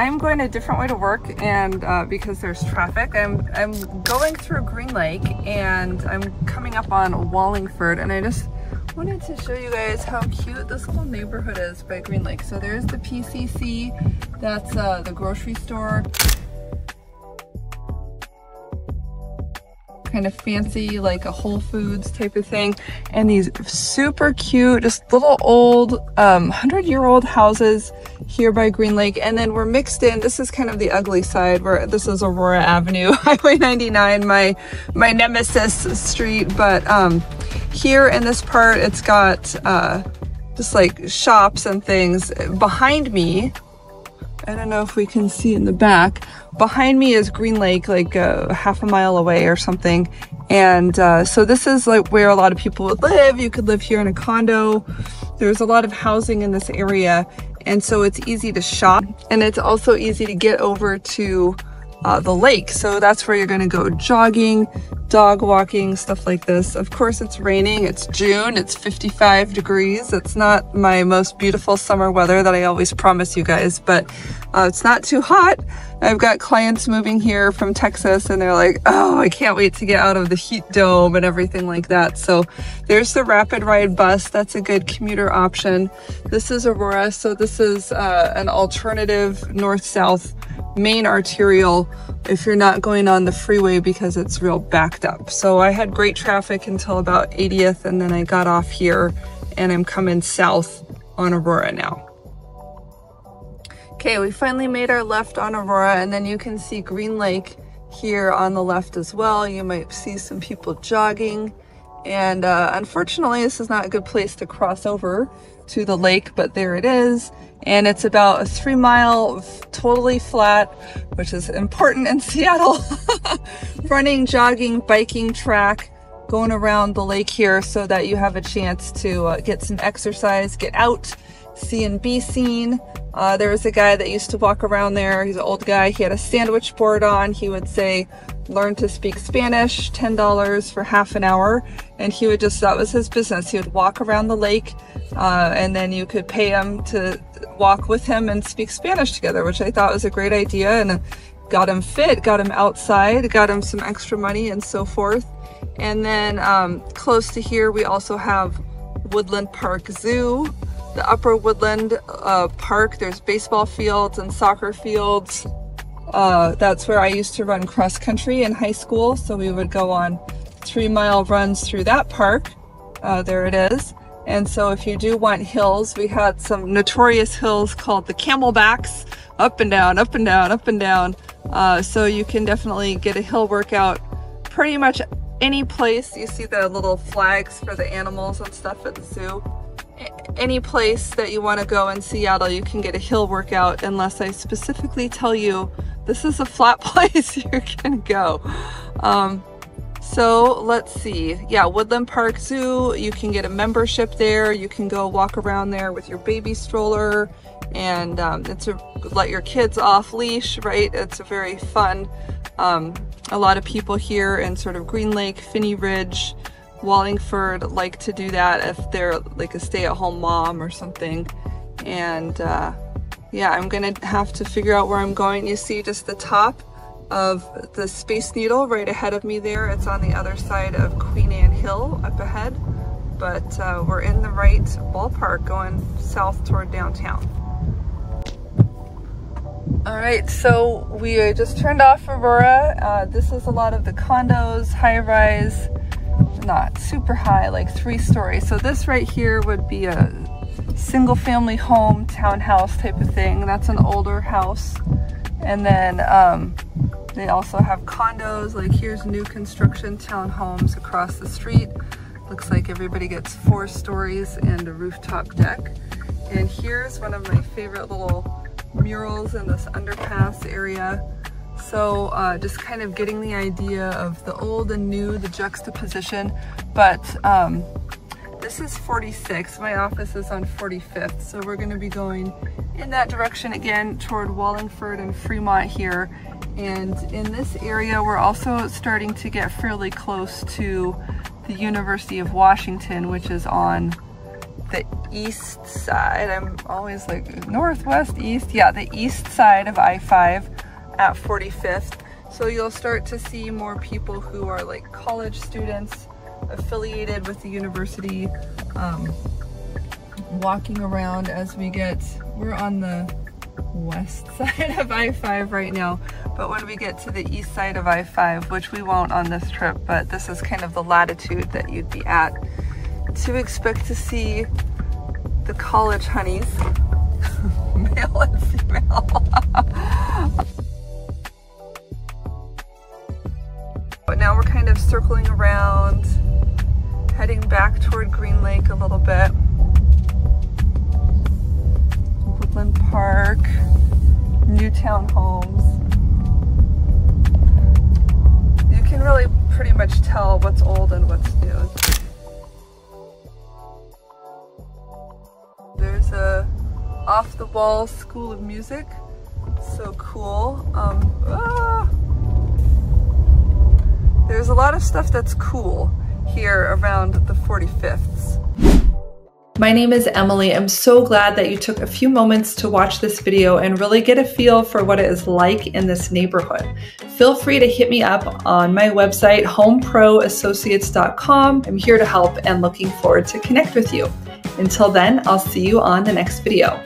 I'm going a different way to work and uh, because there's traffic, I'm, I'm going through Green Lake and I'm coming up on Wallingford and I just wanted to show you guys how cute this little neighborhood is by Green Lake. So there's the PCC, that's uh, the grocery store. Kind of fancy like a Whole Foods type of thing. And these super cute just little old um 100 year old houses here by Green Lake. And then we're mixed in. This is kind of the ugly side where this is Aurora Avenue Highway 99 my my nemesis street. But um here in this part it's got uh just like shops and things behind me I don't know if we can see in the back. Behind me is Green Lake, like uh, half a mile away or something. And uh, so this is like where a lot of people would live. You could live here in a condo. There's a lot of housing in this area. And so it's easy to shop and it's also easy to get over to uh, the lake. So that's where you're going to go jogging, dog walking, stuff like this. Of course, it's raining. It's June. It's 55 degrees. It's not my most beautiful summer weather that I always promise you guys, but uh, it's not too hot. I've got clients moving here from Texas and they're like, oh, I can't wait to get out of the heat dome and everything like that. So there's the Rapid Ride bus. That's a good commuter option. This is Aurora. So this is uh, an alternative north-south main arterial if you're not going on the freeway because it's real backed up. So I had great traffic until about 80th and then I got off here and I'm coming south on Aurora now. Okay, we finally made our left on Aurora and then you can see Green Lake here on the left as well. You might see some people jogging and uh, unfortunately this is not a good place to cross over to the lake, but there it is. And it's about a three mile, totally flat, which is important in Seattle, running, jogging, biking track, going around the lake here so that you have a chance to uh, get some exercise, get out, see and be seen. Uh, there was a guy that used to walk around there. He's an old guy. He had a sandwich board on. He would say, learn to speak Spanish, $10 for half an hour. And he would just, that was his business. He would walk around the lake uh, and then you could pay him to walk with him and speak Spanish together, which I thought was a great idea and got him fit, got him outside, got him some extra money and so forth. And then um, close to here, we also have Woodland Park Zoo, the Upper Woodland uh, Park. There's baseball fields and soccer fields. Uh, that's where I used to run cross country in high school. So we would go on three mile runs through that park. Uh, there it is. And so if you do want hills, we had some notorious hills called the camelbacks, up and down, up and down, up and down. Uh, so you can definitely get a hill workout pretty much any place. You see the little flags for the animals and stuff at the zoo. Any place that you want to go in Seattle, you can get a hill workout unless I specifically tell you this is a flat place you can go. Um, so let's see. Yeah, Woodland Park Zoo, you can get a membership there. You can go walk around there with your baby stroller and um, it's a let your kids off leash, right? It's a very fun. Um, a lot of people here in sort of Green Lake, Phinney Ridge, Wallingford like to do that if they're like a stay-at-home mom or something. And uh, yeah, I'm gonna have to figure out where I'm going. You see just the top of the Space Needle right ahead of me there. It's on the other side of Queen Anne Hill up ahead, but uh, we're in the right ballpark going south toward downtown. All right, so we just turned off Aurora. Uh, this is a lot of the condos, high rise, not super high, like three stories. So this right here would be a single family home, townhouse type of thing. That's an older house. And then um, they also have condos, like here's new construction townhomes across the street. Looks like everybody gets four stories and a rooftop deck. And here's one of my favorite little murals in this underpass area. So uh, just kind of getting the idea of the old and new, the juxtaposition. But um, this is 46, my office is on 45th. So we're gonna be going in that direction again toward Wallingford and Fremont here. And in this area, we're also starting to get fairly close to the University of Washington, which is on the east side. I'm always like northwest, east. Yeah, the east side of I-5 at 45th. So you'll start to see more people who are like college students affiliated with the university um, walking around as we get, we're on the west side of I-5 right now, but when we get to the east side of I-5, which we won't on this trip, but this is kind of the latitude that you'd be at, to expect to see the college honeys, male and female. circling around, heading back toward Green Lake a little bit. Woodland Park, new townhomes. You can really pretty much tell what's old and what's new. There's a off the wall school of music. So cool. Um, ah. There's a lot of stuff that's cool here around the 45ths. My name is Emily. I'm so glad that you took a few moments to watch this video and really get a feel for what it is like in this neighborhood. Feel free to hit me up on my website, homeproassociates.com. I'm here to help and looking forward to connect with you. Until then, I'll see you on the next video.